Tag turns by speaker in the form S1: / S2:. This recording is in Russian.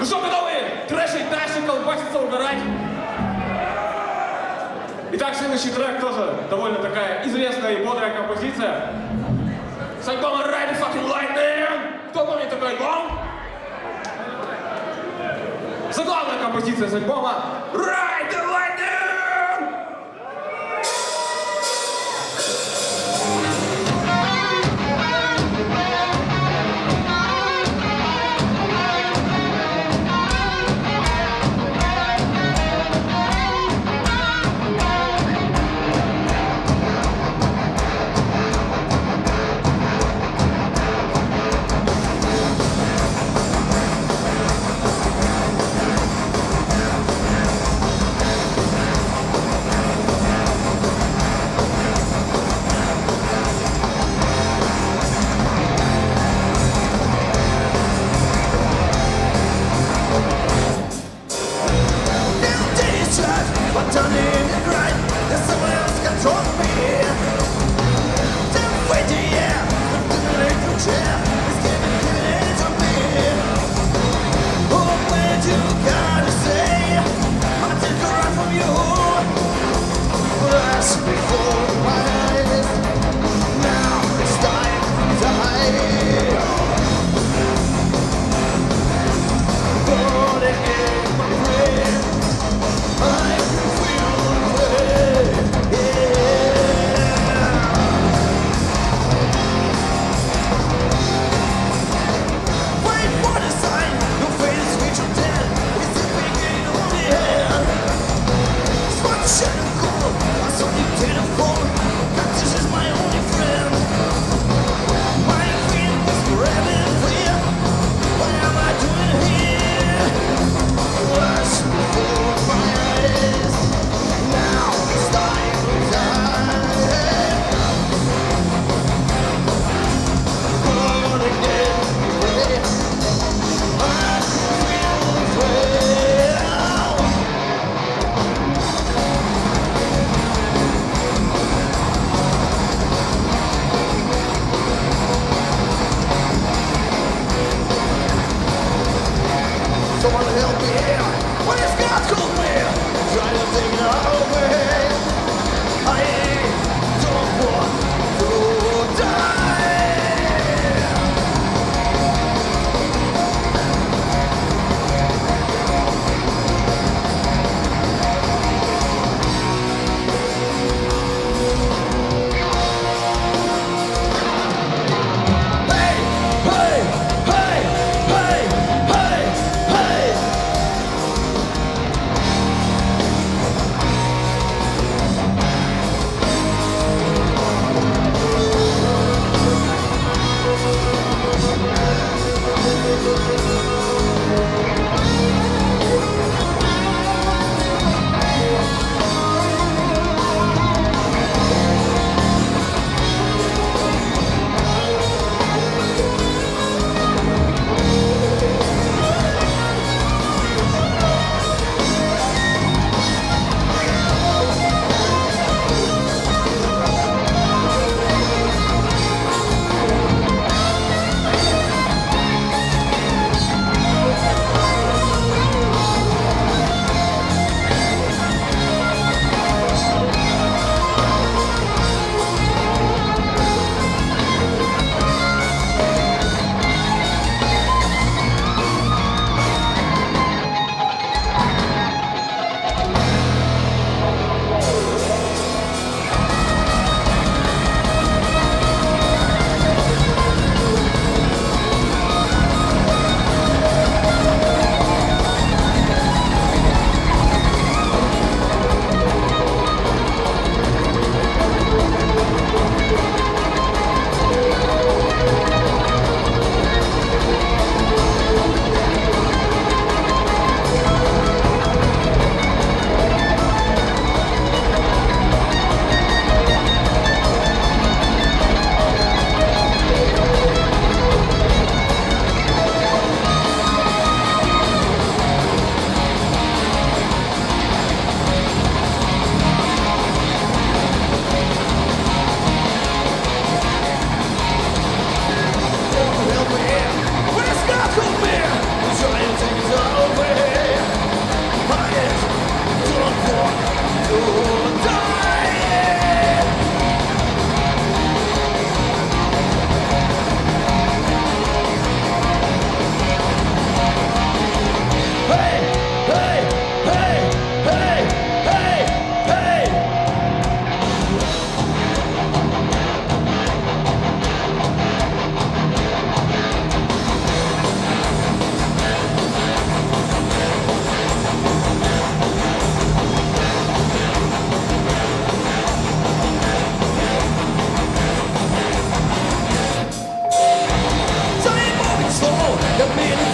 S1: Ну что, готовы? Трэшить дальше, колбаситься, угорать? Итак, следующий трек тоже довольно такая известная и бодрая композиция. С альбома Ride Fucking Lightning! Кто помнит такой альбом? Заглавная композиция с альбома Ride the Lightning!
S2: soul, the meaning